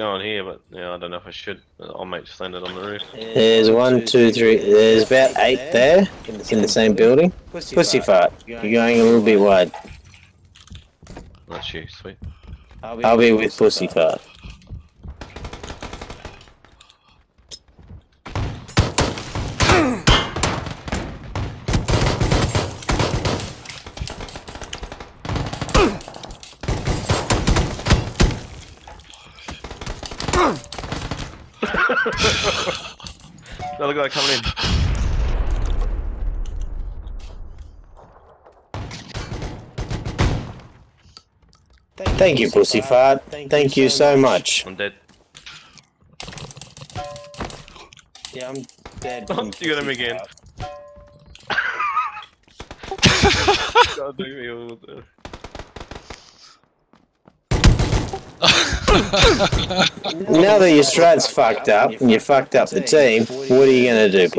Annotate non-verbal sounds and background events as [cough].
go on here, but yeah, I don't know if I should. I'll make just landed on the roof. There's one, two, three. There's about eight there in the same building. Pussy fart. You're going a little bit wide. That's you, sweet. I'll be with pussy fart. Another guy coming in. Thank you, pussy fart. Thank you so much. I'm dead. Yeah, I'm dead. [laughs] you got him again. [laughs] God, Now that your strat's fucked up and you fucked up the team, what are you gonna do?